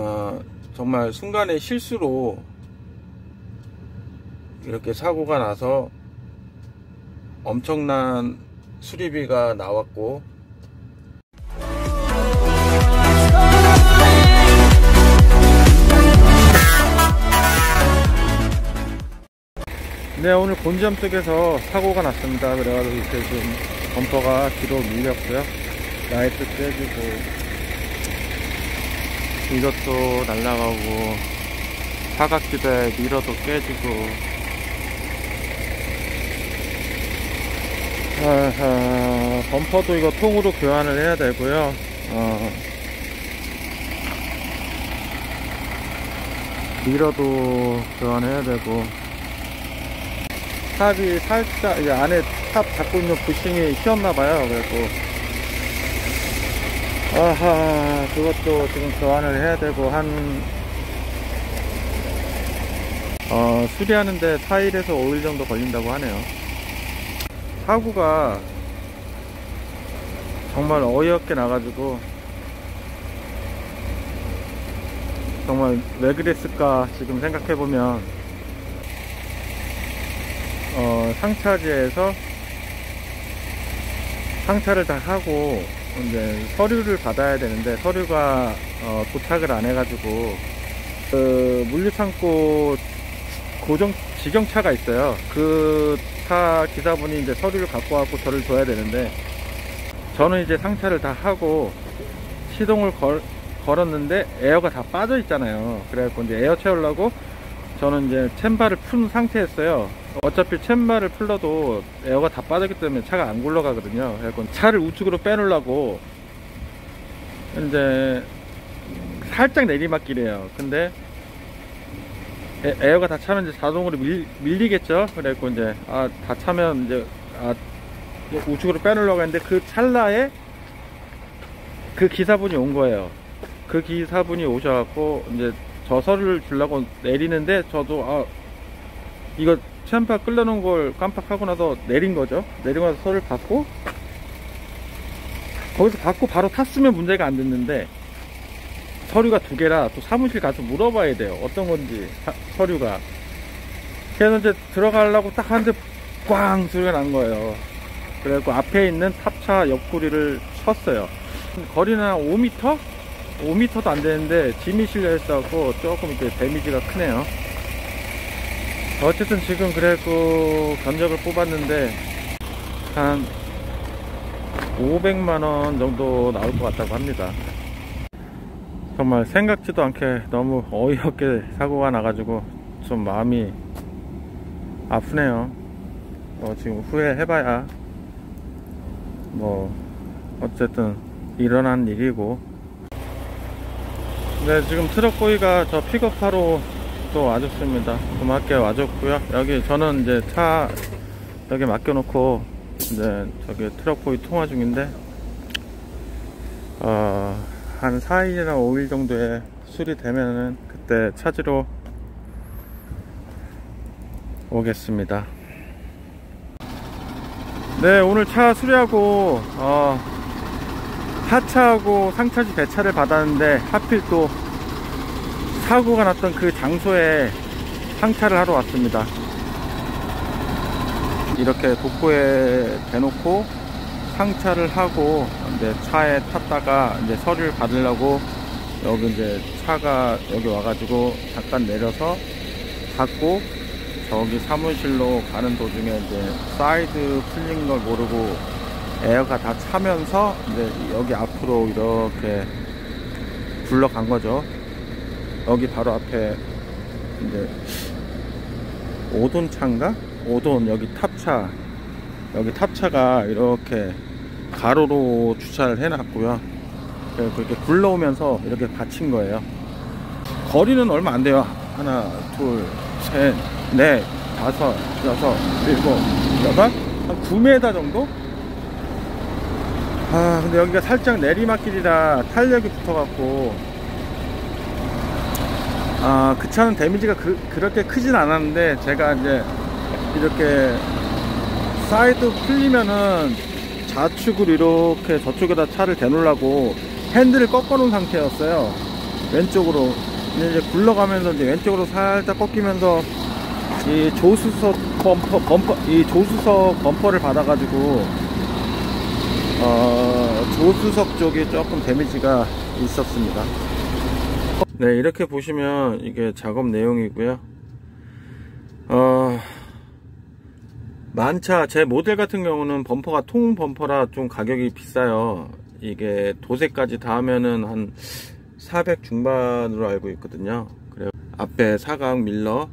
어, 정말 순간의 실수로 이렇게 사고가 나서 엄청난 수리비가 나왔고 네 오늘 본점 쪽에서 사고가 났습니다. 그래가지고 이렇게 좀 범퍼가 뒤로 밀렸고요. 라이트 깨지고 이것도 날라가고 사각지대 미러도 깨지고. 범퍼도 이거 통으로 교환을 해야 되고요. 어, 미러도 교환해야 되고. 탑이 살짝 안에 탑 잡고 있는 부싱이 휘었나봐요 그래고 아하 그것도 지금 교환을 해야 되고 한 어, 수리하는데 4일에서 5일 정도 걸린다고 하네요. 사고가 정말 어이없게 나가지고 정말 왜 그랬을까 지금 생각해보면 어, 상차지에서 상차를 다 하고 이제 서류를 받아야 되는데 서류가 어, 도착을 안 해가지고 그 물류창고 고정 직영차가 있어요. 그 차 기사분이 이제 서류를 갖고 와고 저를 줘야 되는데 저는 이제 상차를 다 하고 시동을 걸, 걸었는데 에어가 다 빠져 있잖아요. 그래갖고 이제 에어 채우려고 저는 이제 챔바를 푼 상태였어요. 어차피 챔바를 풀러도 에어가 다 빠졌기 때문에 차가 안 굴러가거든요. 그래서 차를 우측으로 빼놓으려고 이제 살짝 내리막길이에요. 근데 에, 에어가 다 차면 이제 자동으로 밀, 밀리겠죠. 그래갖고 이제 아 다 차면 이제 아 우측으로 빼놓으려고 했는데 그 찰나에 그 기사분이 온 거예요. 그 기사분이 오셔갖고 이제 저 서류를 주려고 내리는데 저도 아 이거 챔파 끌려놓은 걸 깜빡하고 나서 내린 거죠. 내리고 나서 서류를 받고 거기서 받고 바로 탔으면 문제가 안 됐는데 서류가 두 개라 또 사무실 가서 물어봐야 돼요. 어떤 건지 사, 서류가. 그래서 이제 들어가려고 딱 하는데 꽝 소리가 난 거예요. 그래갖고 앞에 있는 탑차 옆구리를 쳤어요. 거리는 한 5m? 5m도 안 되는데 짐이 실려 있어갖고 조금 이렇게 데미지가 크네요. 어쨌든 지금 그래도 견적을 뽑았는데 한 500만원 정도 나올 것 같다고 합니다. 정말 생각지도 않게 너무 어이없게 사고가 나가지고 좀 마음이 아프네요. 뭐 지금 후회해봐야 뭐 어쨌든 일어난 일이고 네 지금 트럭보이가 저 픽업하러 또 와줬습니다. 고맙게 와줬고요. 여기 저는 이제 차 여기 맡겨놓고 이제 저기 트럭보이 통화 중인데 어, 한 4일이나 5일 정도에 수리되면은 그때 찾으러 오겠습니다. 네 오늘 차 수리하고 어, 하차하고 상차지 배차를 받았는데 하필 또 사고가 났던 그 장소에 상차를 하러 왔습니다. 이렇게 독고에 대놓고 상차를 하고 이제 차에 탔다가 이제 서류를 받으려고 여기 이제 차가 여기 와가지고 잠깐 내려서 받고 저기 사무실로 가는 도중에 이제 사이드 풀린 걸 모르고 에어가 다 차면서 이제 여기 앞으로 이렇게 굴러간 거죠. 여기 바로 앞에 이제 오톤차인가? 오톤 여기 탑차 여기 탑차가 이렇게 가로로 주차를 해놨고요. 그렇게 굴러오면서 이렇게 받친 거예요. 거리는 얼마 안 돼요. 하나, 둘, 셋, 넷, 다섯, 여섯, 일곱, 여덟, 한 9m 정도? 아, 근데 여기가 살짝 내리막길이라 탄력이 붙어갖고, 아, 그 차는 데미지가 그, 그렇게 크진 않았는데, 제가 이제 이렇게 사이드 풀리면은 좌측으로 이렇게 저쪽에다 차를 대놓으려고 핸들을 꺾어 놓은 상태였어요. 왼쪽으로 이제 굴러가면서 이제 왼쪽으로 살짝 꺾이면서 이 조수석 범퍼 범퍼 이 조수석 범퍼를 받아가지고 어 조수석 쪽에 조금 데미지가 있었습니다. 네 이렇게 보시면 이게 작업 내용이고요. 어 만차 제 모델 같은 경우는 범퍼가 통 범퍼라 좀 가격이 비싸요. 이게 도색까지 다 하면은 한 400 중반으로 알고 있거든요. 그리고 앞에 사각 밀러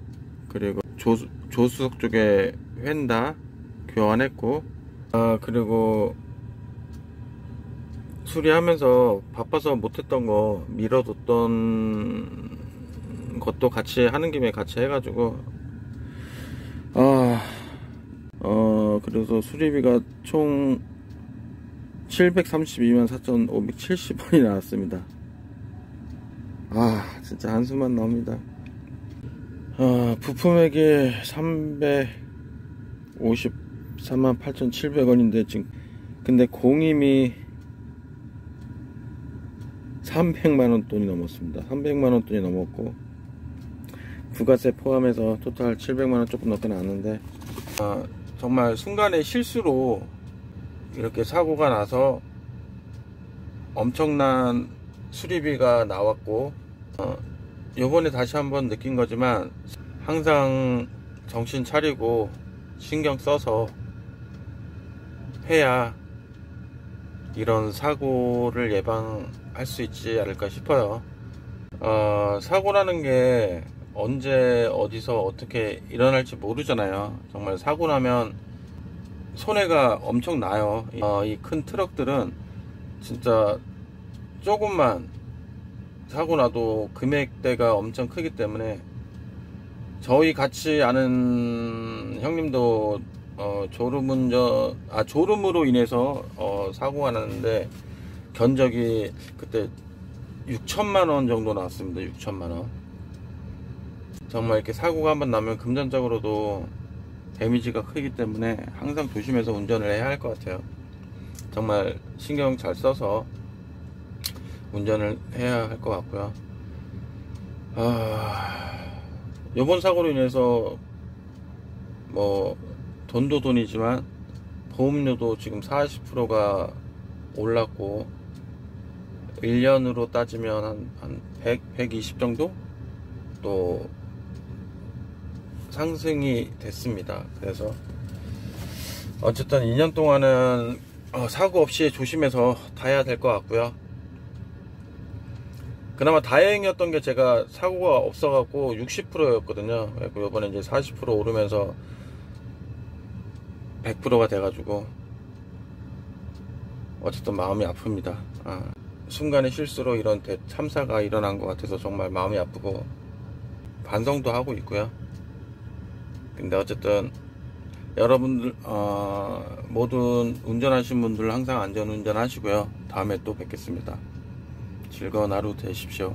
그리고 조, 조수석 쪽에 휀다 교환했고 아 그리고 수리하면서 바빠서 못했던 거 밀어뒀던 것도 같이 하는 김에 같이 해가지고 아 어, 그래서 수리비가 총 732만 4,570원이 나왔습니다. 아, 진짜 한숨만 나옵니다. 아, 부품액이 353만 8,700원인데, 지금, 근데 공임이 300만원 돈이 넘었습니다. 300만원 돈이 넘었고, 부가세 포함해서 토탈 700만원 조금 넘게 나왔는데, 아, 정말 순간의 실수로 이렇게 사고가 나서 엄청난 수리비가 나왔고 어, 요번에 다시 한번 느낀 거지만 항상 정신 차리고 신경 써서 해야 이런 사고를 예방할 수 있지 않을까 싶어요. 어, 사고라는 게 언제 어디서 어떻게 일어날지 모르잖아요. 정말 사고 나면 손해가 엄청 나요. 어, 이큰 트럭들은 진짜 조금만 사고 나도 금액대가 엄청 크기 때문에 저희 같이 아는 형님도 어, 졸음 운전 아 졸음으로 인해서 어, 사고가 났는데 견적이 그때 6천만 원 정도 나왔습니다 6천만 원. 정말 이렇게 사고가 한번 나면 금전적으로도 데미지가 크기 때문에 항상 조심해서 운전을 해야 할 것 같아요. 정말 신경 잘 써서 운전을 해야 할 것 같고요. 아... 이번 사고로 인해서 뭐 돈도 돈이지만 보험료도 지금 40%가 올랐고 1년으로 따지면 한, 한 100, 120 정도 또 상승이 됐습니다. 그래서 어쨌든 2년 동안은 어, 사고 없이 조심해서 타야 될 것 같고요. 그나마 다행이었던 게 제가 사고가 없어갖고 60%였거든요. 그리고 이번에 이제 40% 오르면서 100%가 돼가지고 어쨌든 마음이 아픕니다. 아, 순간의 실수로 이런 참사가 일어난 것 같아서 정말 마음이 아프고 반성도 하고 있고요. 근데 어쨌든 여러분들 어, 모든 운전하신 분들 항상 안전운전 하시고요. 다음에 또 뵙겠습니다. 즐거운 하루 되십시오.